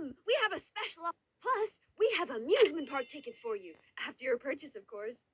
Um, We have a special. Plus, we have amusement park tickets for you. After your purchase, of course.